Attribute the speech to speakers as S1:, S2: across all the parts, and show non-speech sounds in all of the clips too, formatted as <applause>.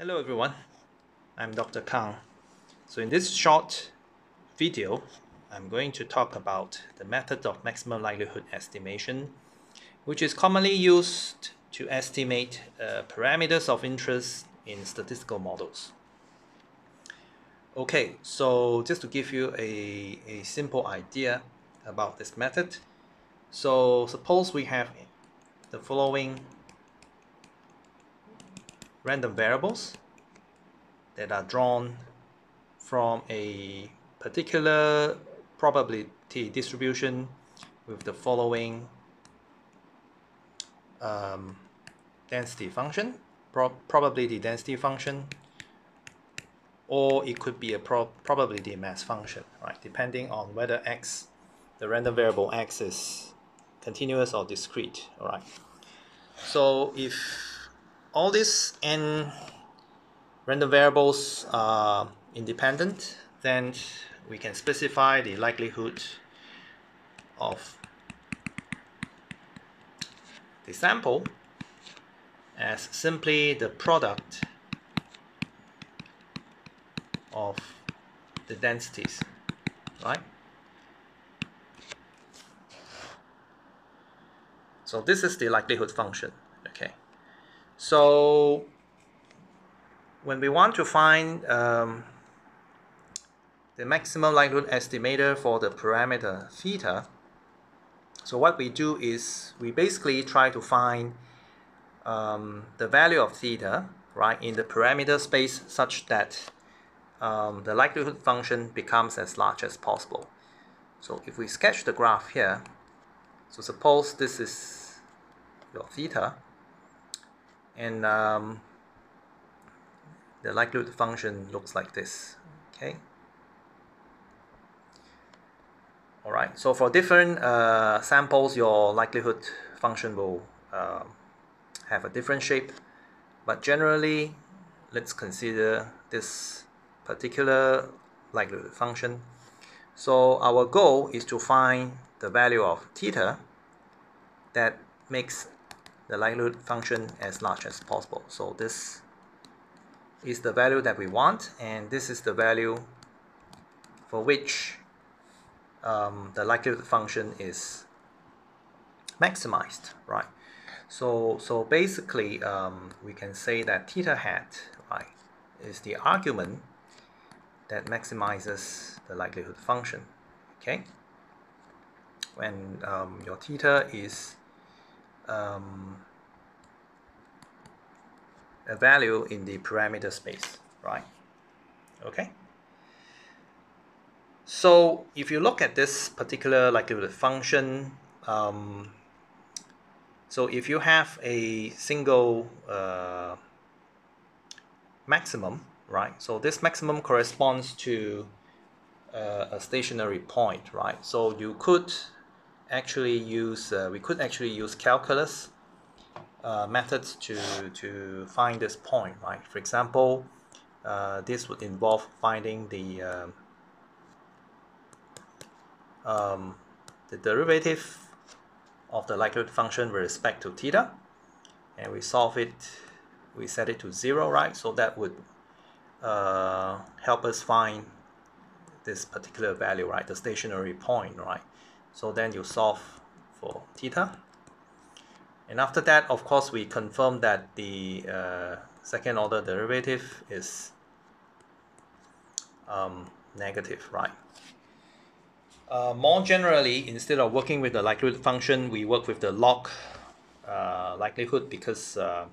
S1: Hello everyone, I'm Dr. Khang. So in this short video, I'm going to talk about the method of maximum likelihood estimation, which is commonly used to estimate uh, parameters of interest in statistical models. Okay, so just to give you a, a simple idea about this method. So suppose we have the following random variables that are drawn from a particular probability distribution with the following um, density function, pro probability density function, or it could be a pro probability mass function, right? Depending on whether x, the random variable x is continuous or discrete, all right? So if all these n random variables are independent, then we can specify the likelihood of the sample as simply the product of the densities, right? So this is the likelihood function? So when we want to find um, the maximum likelihood estimator for the parameter theta, so what we do is we basically try to find um, the value of theta, right, in the parameter space such that um, the likelihood function becomes as large as possible. So if we sketch the graph here, so suppose this is your theta, and um, the likelihood function looks like this okay? Alright so for different uh, samples your likelihood function will uh, have a different shape. But generally let's consider this particular likelihood function. So our goal is to find the value of theta that makes the likelihood function as large as possible. So this is the value that we want and this is the value for which um, the likelihood function is maximized, right? So, so basically um, we can say that theta hat, right, is the argument that maximizes the likelihood function, okay? When um, your theta is um, a value in the parameter space, right? Okay. So if you look at this particular likelihood function, um, so if you have a single uh, maximum, right? So this maximum corresponds to uh, a stationary point, right? So you could actually use uh, we could actually use calculus uh, methods to to find this point right? For example uh, this would involve finding the um, um, the derivative of the likelihood function with respect to theta. And we solve it we set it to zero right? So that would uh, help us find this particular value right? The stationary point right so then you solve for theta. And after that, of course, we confirm that the uh, second order derivative is um, negative, right? Uh, more generally, instead of working with the likelihood function, we work with the log uh, likelihood because uh,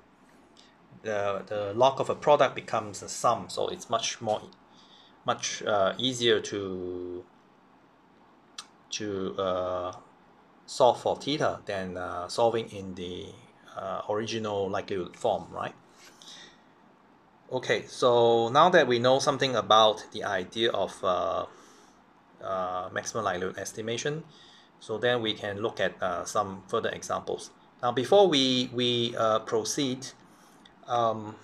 S1: the, the log of a product becomes a sum, so it's much more much uh, easier to to uh, solve for theta than uh, solving in the uh, original likelihood form, right? Okay, so now that we know something about the idea of uh, uh, maximum likelihood estimation, so then we can look at uh, some further examples. Now, before we, we proceed, um,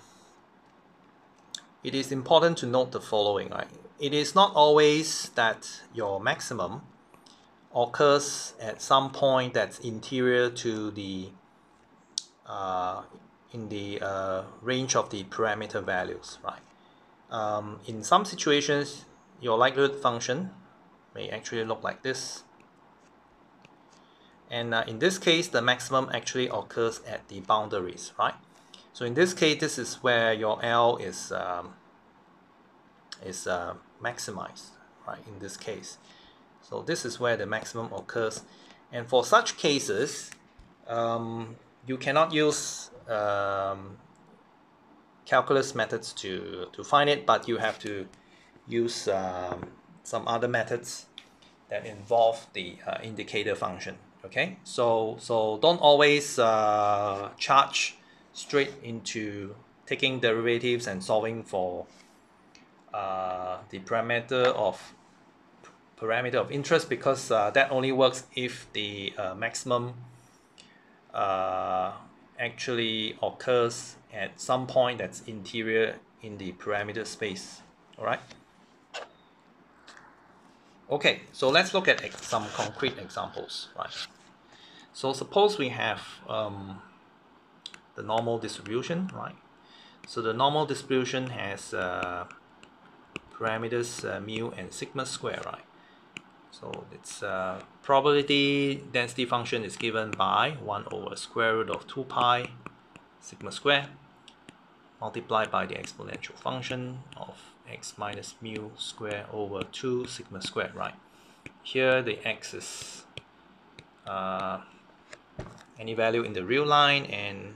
S1: it is important to note the following, right? It is not always that your maximum occurs at some point that's interior to the uh, in the uh, range of the parameter values, right? Um, in some situations, your likelihood function may actually look like this. And uh, in this case, the maximum actually occurs at the boundaries, right? So in this case, this is where your L is um, is uh, maximized, right? In this case, so this is where the maximum occurs, and for such cases, um, you cannot use um, calculus methods to to find it, but you have to use um, some other methods that involve the uh, indicator function. Okay, so so don't always uh, charge straight into taking derivatives and solving for uh, the parameter of parameter of interest because uh, that only works if the uh, maximum uh, actually occurs at some point that's interior in the parameter space alright okay so let's look at some concrete examples right so suppose we have um, the normal distribution, right? So the normal distribution has uh, parameters uh, mu and sigma square, right? So its uh, probability density function is given by 1 over square root of 2 pi sigma square multiplied by the exponential function of x minus mu square over 2 sigma square, right? Here the x is uh, any value in the real line and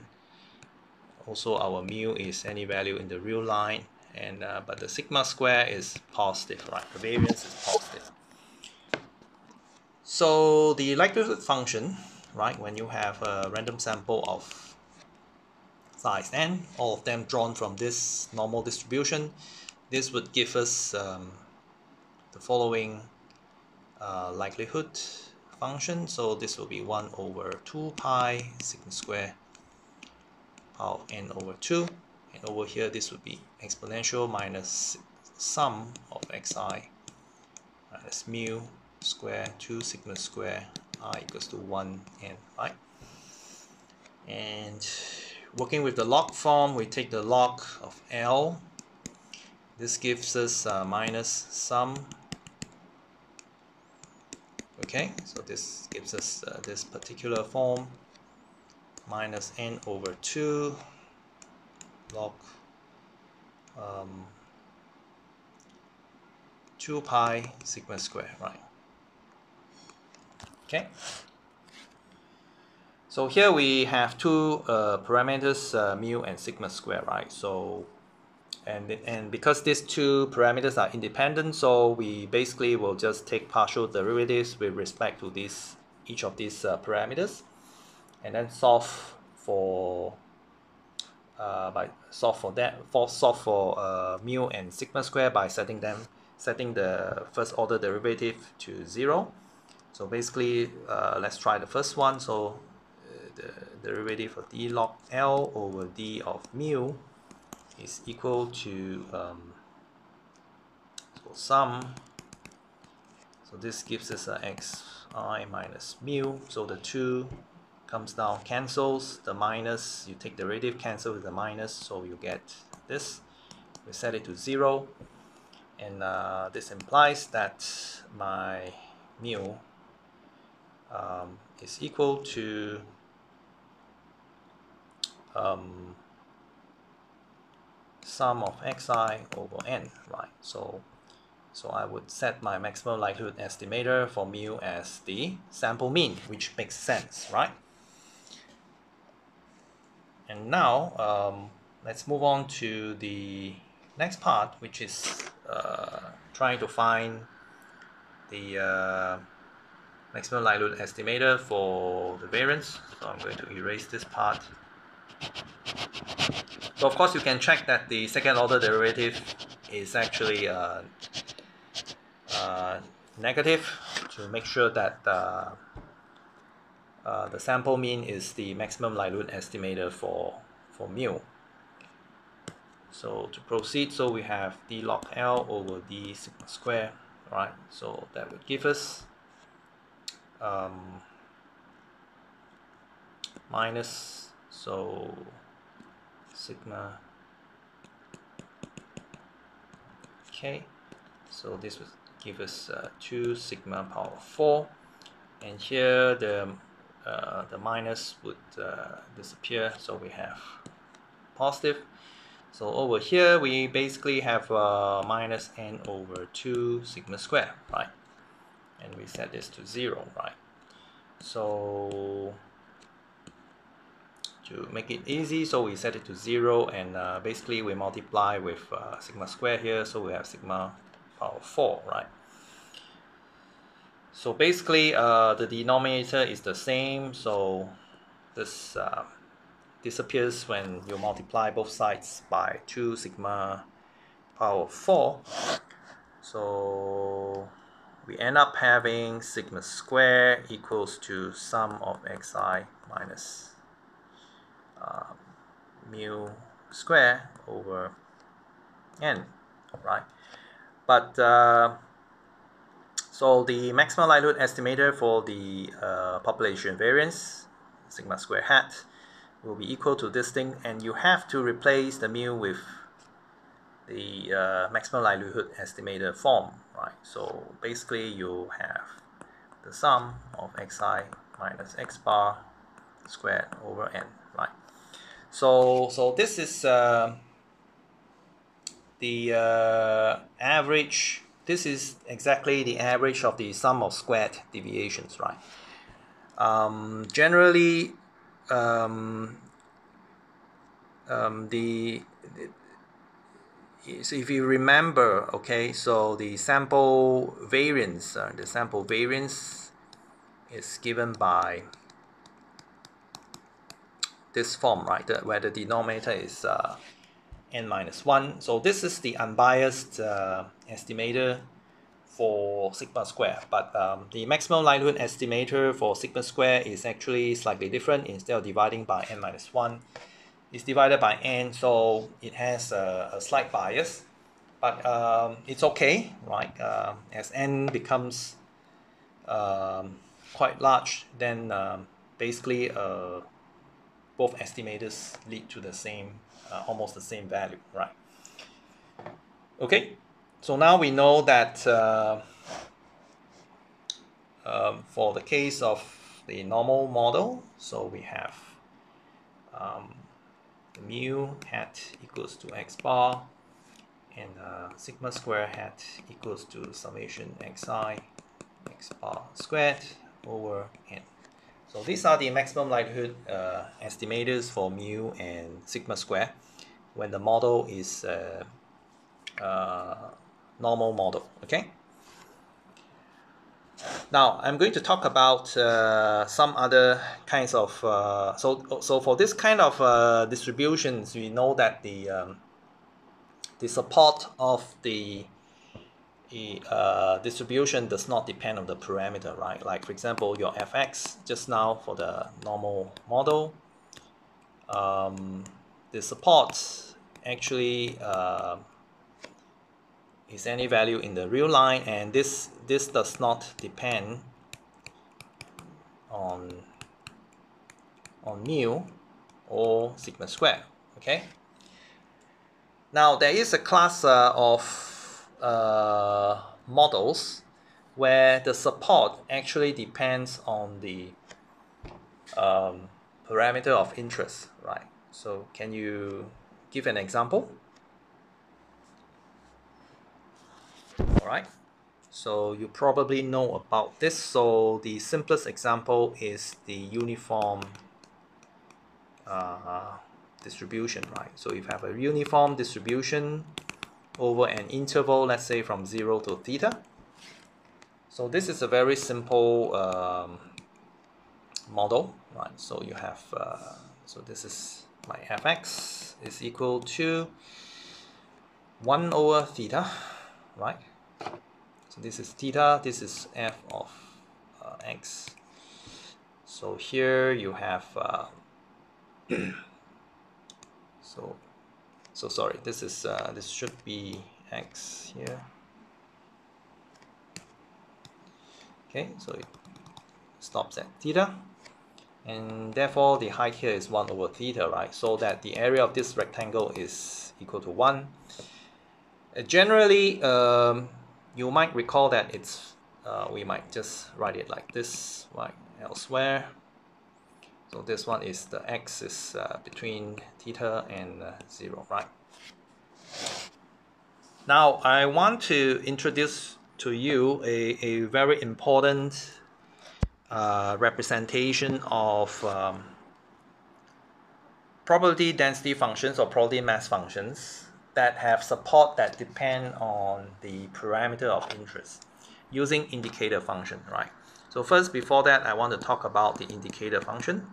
S1: also our mu is any value in the real line and uh, but the sigma square is positive right the variance is positive so the likelihood function right when you have a random sample of size n all of them drawn from this normal distribution this would give us um, the following uh, likelihood function. So this will be 1 over 2 pi sigma square power n over 2 and over here this would be exponential minus sum of xi minus mu square 2 sigma square i equals to 1 n right? And working with the log form we take the log of L. This gives us uh, minus sum. Okay so this gives us uh, this particular form minus n over 2 log um, 2 pi sigma square right okay. So here we have two uh, parameters uh, mu and sigma square right? So and and because these two parameters are independent so we basically will just take partial derivatives with respect to this each of these uh, parameters and then solve for uh, by solve for that for solve for uh, mu and sigma square by setting them setting the first order derivative to zero so basically uh, let's try the first one. So uh, the derivative of d log L over d of mu is equal to um, so sum. So this gives us a xi minus mu. So the two comes down cancels the minus. You take the derivative cancel with the minus. So you get this. We set it to zero. And uh, this implies that my mu um, is equal to um, sum of xi over n right? So so I would set my maximum likelihood estimator for mu as the sample mean which makes sense right? And now um, let's move on to the next part which is uh, trying to find the uh, maximum likelihood estimator for the variance so I'm going to erase this part so of course you can check that the second order derivative is actually uh, uh, negative to make sure that uh, uh, the sample mean is the maximum likelihood estimator for, for mu. So to proceed, so we have d log L over d sigma square, right? So that would give us um, minus, so sigma. Okay so this would give us uh, 2 sigma power 4 and here the uh, the minus would uh, disappear. So we have positive. So over here we basically have uh, minus n over 2 sigma square right and we set this to 0 right? So to make it easy so we set it to 0 and uh, basically we multiply with uh, sigma square here so we have sigma power 4 right? So basically uh, the denominator is the same so this uh, disappears when you multiply both sides by 2 sigma power 4 so we end up having sigma square equals to sum of xi minus uh, mu square over n, right? But uh, so the maximum likelihood estimator for the uh, population variance, sigma square hat, will be equal to this thing, and you have to replace the mu with the uh, maximum likelihood estimator form, right? So basically you have the sum of xi minus x bar squared over n, right? So, so this is uh, the uh, average, this is exactly the average of the sum of squared deviations, right? Um, generally, um, um, the, the so if you remember, okay, so the sample variance, uh, the sample variance is given by this form, right, the, where the denominator is uh, n minus 1. So this is the unbiased uh, estimator for sigma square, but um, the maximum likelihood estimator for sigma square is actually slightly different. Instead of dividing by n minus 1, it's divided by n, so it has a, a slight bias, but um, it's okay, right? Uh, as n becomes um, quite large, then um, basically uh, both estimators lead to the same, uh, almost the same value, right? Okay, so now we know that uh, um, for the case of the normal model, so we have um, mu hat equals to x bar and uh, sigma square hat equals to summation xi x bar squared over n. So these are the maximum likelihood uh, estimators for mu and sigma square when the model is a uh, uh, normal model, okay? Now I'm going to talk about uh, some other kinds of, uh, so, so for this kind of uh, distributions, we know that the, um, the support of the uh, distribution does not depend on the parameter, right? Like for example, your fx just now for the normal model, um, the support actually uh, is any value in the real line, and this this does not depend on on mu or sigma square. Okay. Now there is a class uh, of uh, models where the support actually depends on the um, parameter of interest, right? So can you give an example? All right. So you probably know about this. So the simplest example is the uniform uh, distribution, right? So if you have a uniform distribution over an interval, let's say from 0 to theta. So this is a very simple um, model, right? So you have, uh, so this is my fx is equal to 1 over theta, right? So this is theta, this is f of uh, x. So here you have, uh, <clears throat> so so sorry this is uh, this should be x here okay so it stops at theta and therefore the height here is 1 over theta, right? So that the area of this rectangle is equal to 1. Uh, generally, um, you might recall that it's uh, we might just write it like this, like elsewhere. So this one is the x is uh, between theta and uh, 0, right? Now, I want to introduce to you a, a very important uh, representation of um, probability density functions or probability mass functions that have support that depend on the parameter of interest using indicator function, right? So first, before that, I want to talk about the indicator function.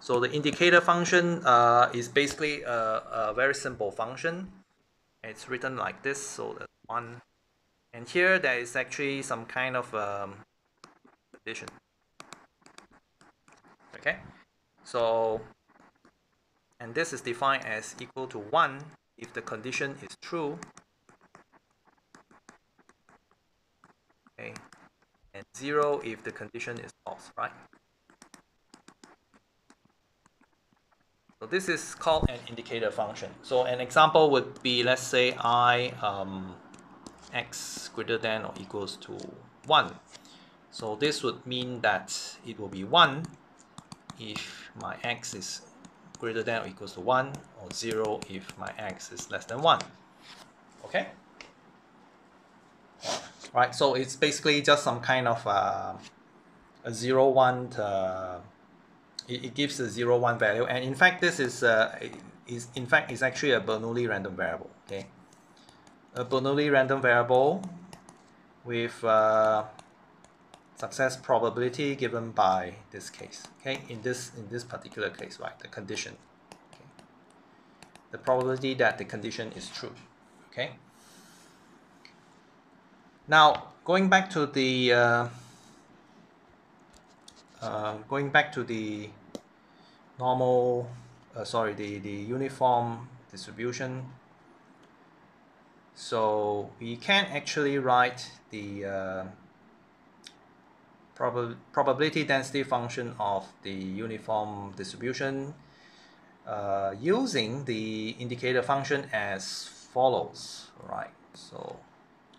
S1: So the indicator function uh, is basically a, a, very simple function. It's written like this, so the one, and here there is actually some kind of um, addition. Okay, so, and this is defined as equal to 1 if the condition is true. Okay, and 0 if the condition is false, right? So this is called an indicator function. So an example would be, let's say I um, x greater than or equals to 1. So this would mean that it will be 1 if my x is greater than or equals to 1 or 0 if my x is less than 1. Okay? Right, so it's basically just some kind of uh, a 0, 1 uh, it, it gives a zero one value and in fact this is uh, is in fact is actually a Bernoulli random variable okay a Bernoulli random variable with uh, success probability given by this case okay in this in this particular case right the condition okay. the probability that the condition is true okay now going back to the uh, uh, going back to the normal, uh, sorry, the, the uniform distribution. So we can actually write the uh, prob probability density function of the uniform distribution uh, using the indicator function as follows, right? So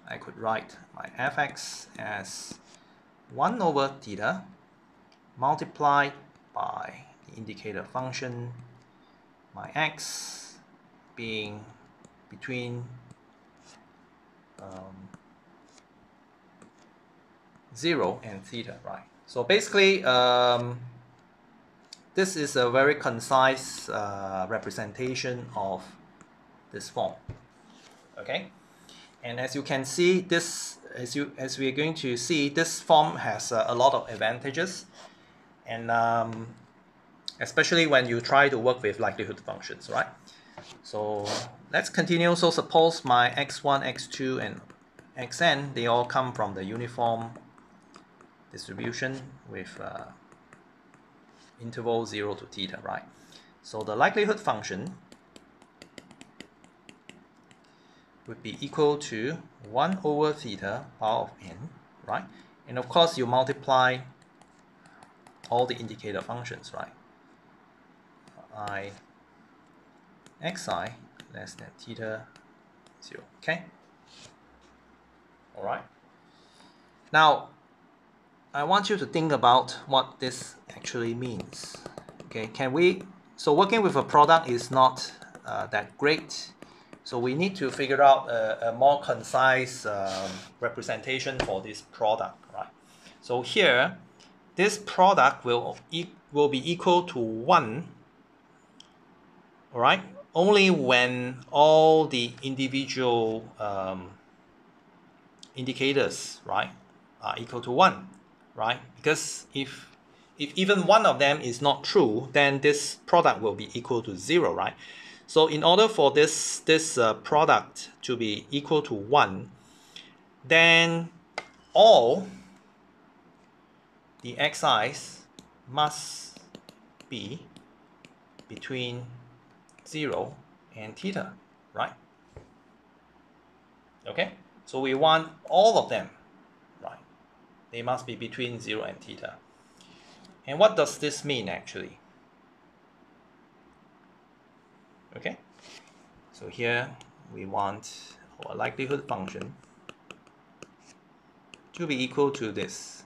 S1: I could write my fx as 1 over theta multiplied by the indicator function my x being between um, 0 and theta, right? So basically, um, this is a very concise uh, representation of this form, okay? And as you can see, this, as, you, as we are going to see, this form has uh, a lot of advantages and um, especially when you try to work with likelihood functions, right? So let's continue. So suppose my x1, x2, and xn, they all come from the uniform distribution with uh, interval 0 to theta, right? So the likelihood function would be equal to 1 over theta power of n, right? And of course, you multiply all the indicator functions, right? i xi less than theta 0, okay? Alright. Now, I want you to think about what this actually means. Okay, can we, so working with a product is not uh, that great. So we need to figure out a, a more concise um, representation for this product, right? So here, this product will, e will be equal to 1, all right, only when all the individual um, indicators, right, are equal to 1, right? Because if if even one of them is not true, then this product will be equal to 0, right? So in order for this, this uh, product to be equal to 1, then all the xi's must be between 0 and theta, right? Okay, so we want all of them? They must be between 0 and theta. And what does this mean actually? Okay, so here we want our likelihood function to be equal to this.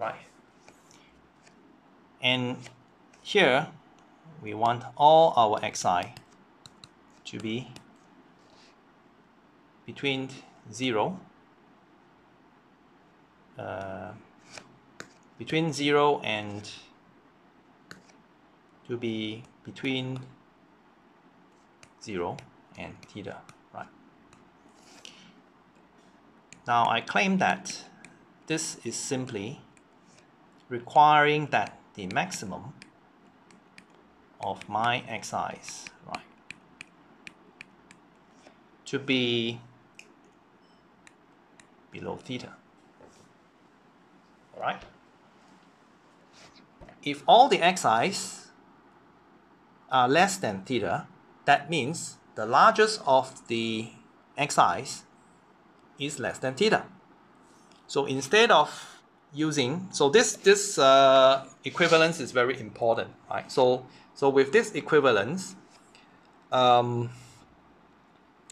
S1: Right. And here we want all our xi to be between 0 uh, between 0 and to be between 0 and theta right? Now I claim that this is simply requiring that the maximum of my xi's right. To be below theta all right if all the xi's are less than theta that means the largest of the xi's is less than theta. So instead of using so this this uh, equivalence is very important right. So so with this equivalence um,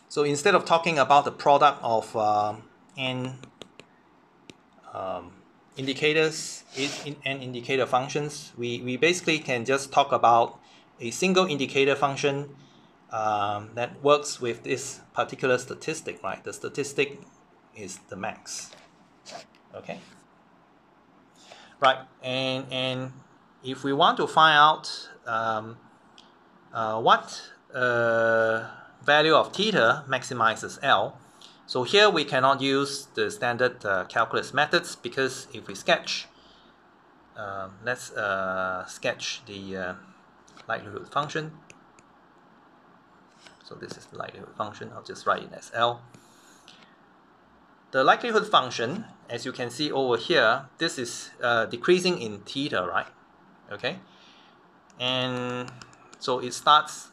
S1: so instead of talking about the product of uh, n um, indicators in n indicator functions we, we basically can just talk about a single indicator function um, that works with this particular statistic right? The statistic is the max. Okay? Right and and if we want to find out um, uh, what uh, value of theta maximizes L. So here we cannot use the standard uh, calculus methods because if we sketch um, let's uh, sketch the uh, likelihood function. So this is the likelihood function. I'll just write it as L. The likelihood function, as you can see over here, this is uh, decreasing in theta, right? Okay, and so it starts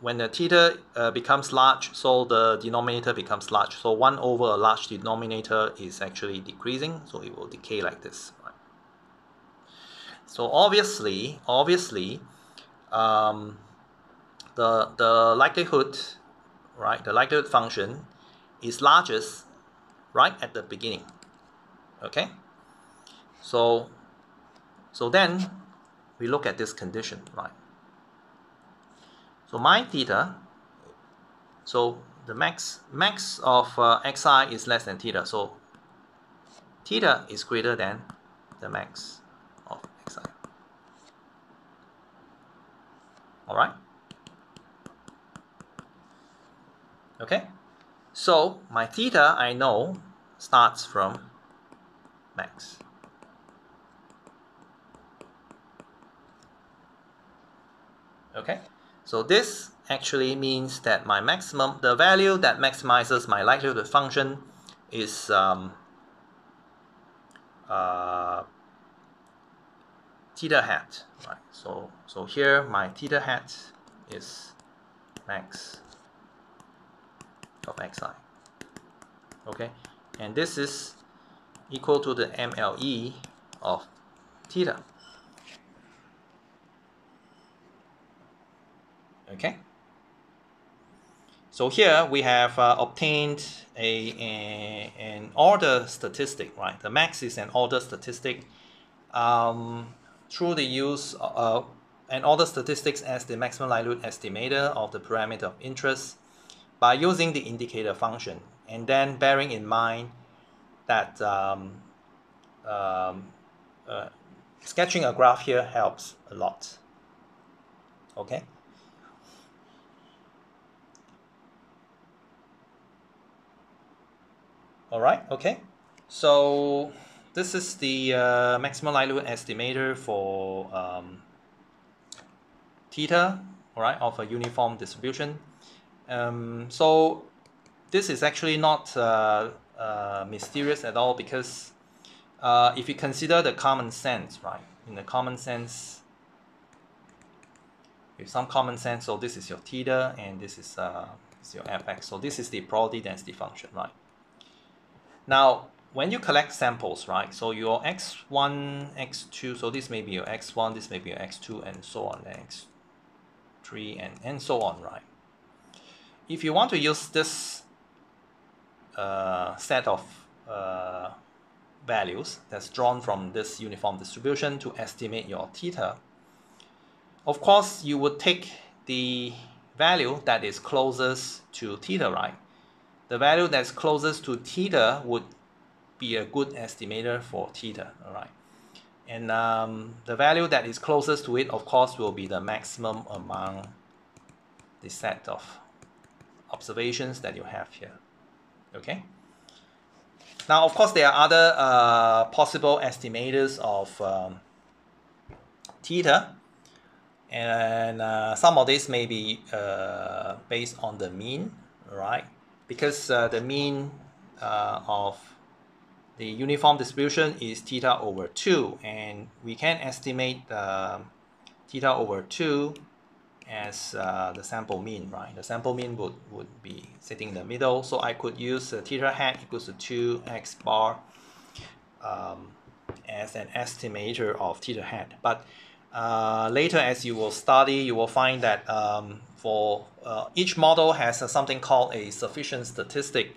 S1: when the theta uh, becomes large, so the denominator becomes large. So 1 over a large denominator is actually decreasing, so it will decay like this. So obviously, obviously, um, the, the likelihood, right, the likelihood function is largest right at the beginning okay so so then we look at this condition right? So my theta so the max max of uh, xi is less than theta. So theta is greater than the max of xi. All right? Okay? So my theta, I know, starts from max. Okay, so this actually means that my maximum, the value that maximizes my likelihood function is um, uh, theta hat, right? So, so here my theta hat is max of xi. Okay, and this is equal to the MLE of theta. Okay. So here we have uh, obtained a, a, an order statistic, right? The max is an order statistic um, through the use of an order statistics as the maximum likelihood estimator of the parameter of interest by using the indicator function and then bearing in mind that um, um, uh, sketching a graph here helps a lot. Okay. All right. Okay. So this is the uh, maximum likelihood estimator for um, theta, all right, of a uniform distribution. Um, so this is actually not uh, uh, mysterious at all because uh, if you consider the common sense, right? In the common sense, with some common sense. So this is your theta and this is, uh, this is your fx. So this is the probability density function, right? Now, when you collect samples, right, so your x1, x2, so this may be your x1, this may be your x2, and so on, x3, and, and so on, right? If you want to use this uh, set of uh, values that's drawn from this uniform distribution to estimate your theta, of course, you would take the value that is closest to theta, right? The value that's closest to theta would be a good estimator for theta, all right? And um, the value that is closest to it, of course, will be the maximum among the set of observations that you have here, okay? Now, of course, there are other uh, possible estimators of um, theta, and uh, some of these may be uh, based on the mean, right? Because uh, the mean uh, of the uniform distribution is theta over 2 and we can estimate the theta over 2 as uh, the sample mean, right? The sample mean would, would be sitting in the middle. So I could use uh, theta hat equals to 2 x bar um, as an estimator of theta hat. But uh, later as you will study, you will find that um, for uh, each model has something called a sufficient statistic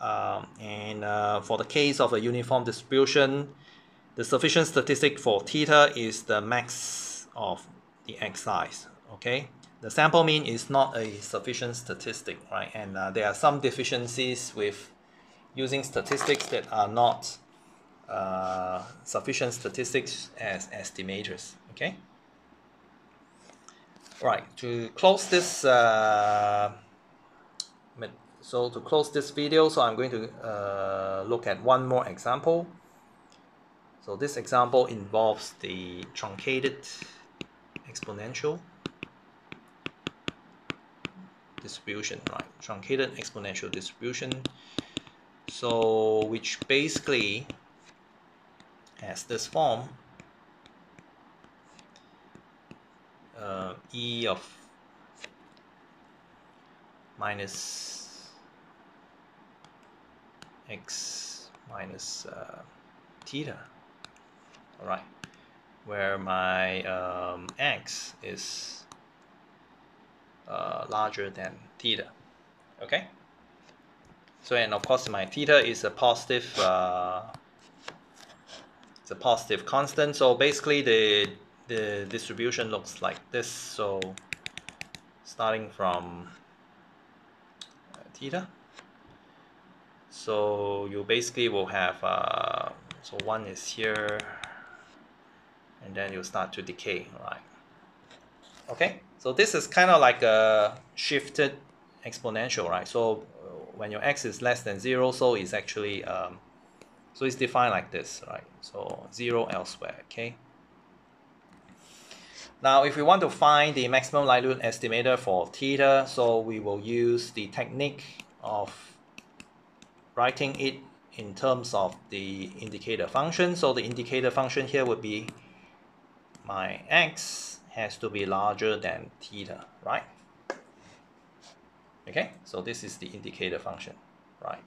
S1: um, and uh, for the case of a uniform distribution, the sufficient statistic for theta is the max of the xi's, okay? The sample mean is not a sufficient statistic, right? And uh, there are some deficiencies with using statistics that are not uh, sufficient statistics as estimators, okay? Right, to close this uh, so to close this video, so I'm going to uh, look at one more example. So this example involves the truncated exponential distribution, right? Truncated exponential distribution. So which basically has this form uh, e of minus x minus uh, theta. All right where my um, x is uh, larger than theta. Okay? So and of course my theta is a positive uh, it's a positive constant. So basically the the distribution looks like this so starting from uh, theta. So you basically will have uh, so one is here and then you start to decay right? Okay so this is kind of like a shifted exponential right? So uh, when your x is less than zero so it's actually um, so it's defined like this right? So zero elsewhere okay now if we want to find the maximum likelihood estimator for theta so we will use the technique of writing it in terms of the indicator function. So the indicator function here would be my x has to be larger than theta, right? Okay, so this is the indicator function, right?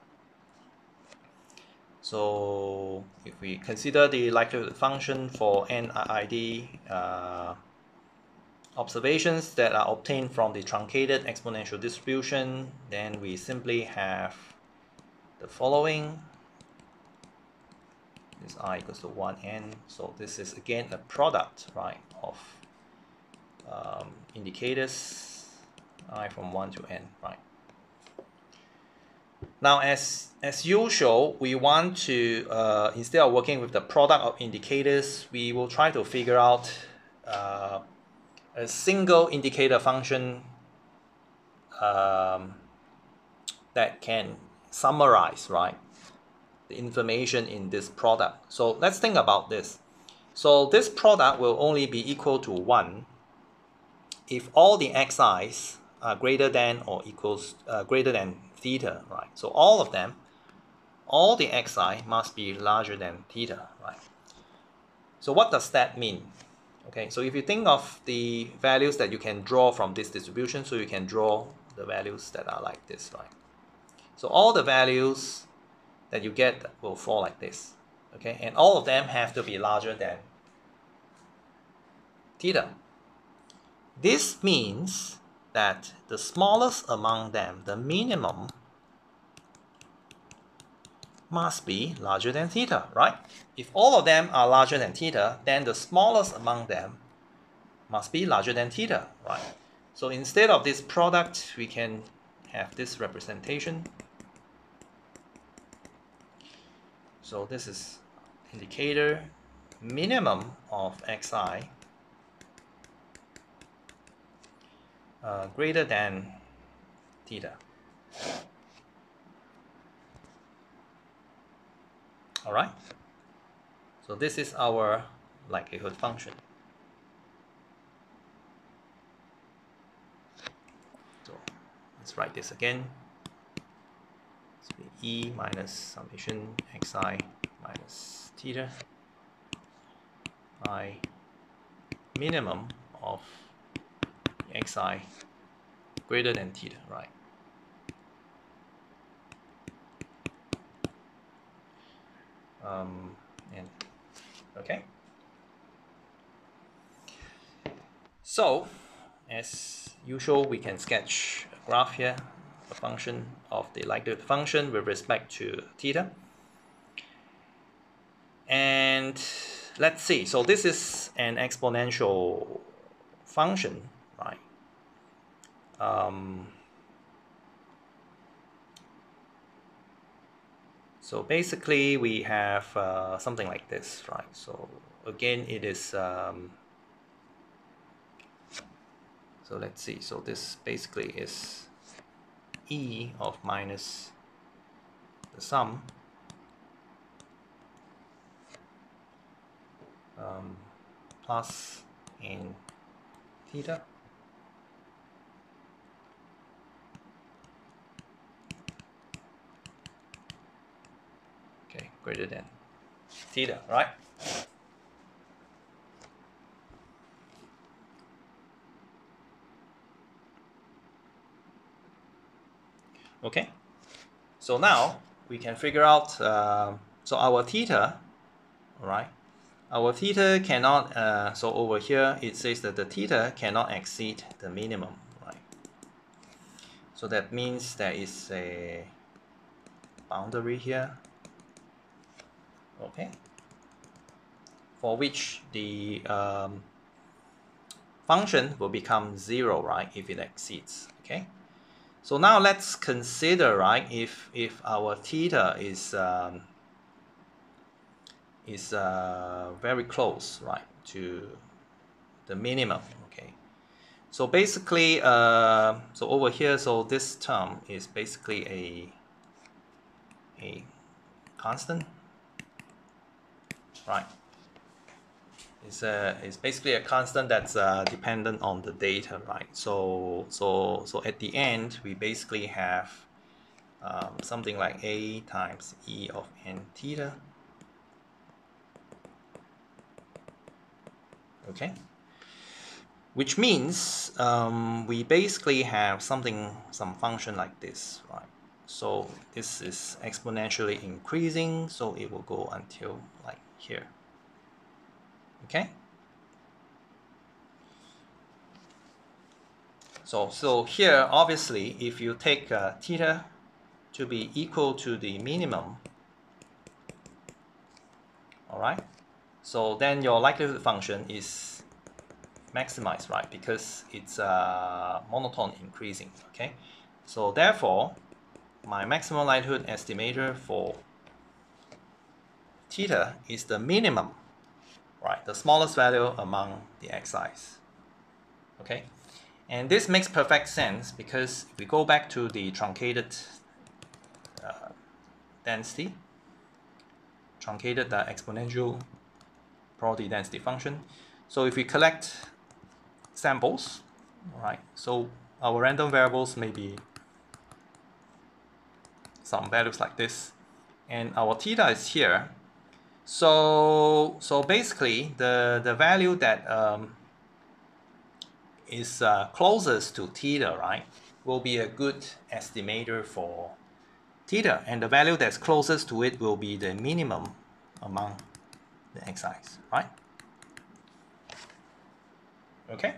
S1: So if we consider the likelihood function for NIID uh, observations that are obtained from the truncated exponential distribution, then we simply have the following. This i equals to 1n so this is again a product right of um, indicators i from 1 to n right. Now as as usual we want to uh, instead of working with the product of indicators we will try to figure out uh, a single indicator function um, that can summarize, right, the information in this product. So let's think about this. So this product will only be equal to 1 if all the xi's are greater than or equals uh, greater than theta, right? So all of them, all the xi must be larger than theta, right? So what does that mean? Okay, so if you think of the values that you can draw from this distribution, so you can draw the values that are like this, right? So all the values that you get will fall like this, okay? And all of them have to be larger than theta. This means that the smallest among them, the minimum, must be larger than theta, right? If all of them are larger than theta, then the smallest among them must be larger than theta, right? So instead of this product, we can have this representation. So this is indicator minimum of xi uh, greater than theta. All right. So this is our likelihood function. So let's write this again. So E minus summation xi minus theta i minimum of xi greater than theta, right? Um, and okay. So, as usual, we can sketch a graph here, a function of the likelihood function with respect to theta. And let's see, so this is an exponential function, right? Um, So basically we have uh, something like this, right? So again, it is, um, so let's see, so this basically is E of minus the sum um, plus in theta okay, greater than theta, right? Okay, so now we can figure out, uh, so our theta, right, our theta cannot, uh, so over here it says that the theta cannot exceed the minimum, right? So that means there is a boundary here okay. For which the um, function will become zero right if it exceeds okay? So now let's consider right if if our theta is um, is uh, very close right to the minimum okay? So basically uh, so over here so this term is basically a a constant right? It's, a, it's basically a constant that's uh, dependent on the data, right? So, so, so at the end, we basically have um, something like a times e of n theta. Okay, which means um, we basically have something, some function like this, right? So this is exponentially increasing, so it will go until like here. Okay? So, so here, obviously, if you take uh, theta to be equal to the minimum, all right? So then your likelihood function is maximized, right? Because it's uh, monotone increasing, okay? So therefore, my maximum likelihood estimator for theta is the minimum, right? The smallest value among the xi's. Okay, and this makes perfect sense because if we go back to the truncated uh, density, truncated the exponential probability density function. So if we collect samples, right? So our random variables may be some values like this, and our theta is here, So so basically the the value that um, is uh, closest to theta, right, will be a good estimator for theta, and the value that's closest to it will be the minimum among the xi's, right? Okay.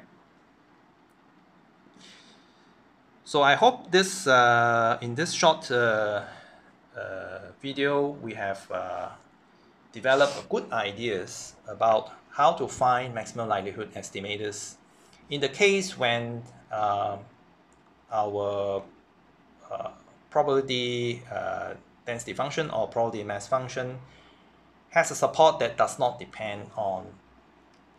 S1: So I hope this uh, in this short uh, uh, video we have developed good ideas about how to find maximum likelihood estimators in the case when uh, our uh, probability uh, density function or probability mass function has a support that does not depend on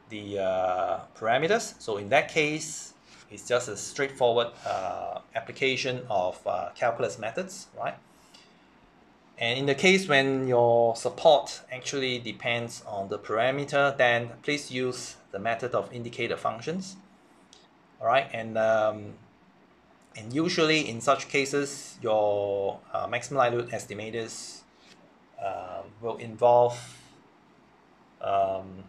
S1: the uh, parameters. So in that case, it's just a straightforward uh, application of uh, calculus methods, right? And in the case when your support actually depends on the parameter, then please use the method of indicator functions. All right, and um, and usually in such cases, your uh, maximum likelihood estimators uh, will involve um,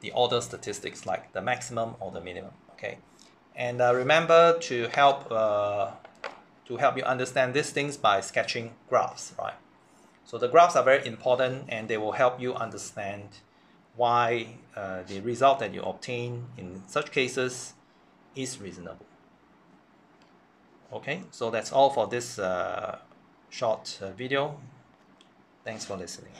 S1: the order statistics like the maximum or the minimum. Okay, and uh, remember to help uh, to help you understand these things by sketching graphs, right? So the graphs are very important and they will help you understand why uh, the result that you obtain in such cases is reasonable. Okay, so that's all for this uh, short uh, video. Thanks for listening.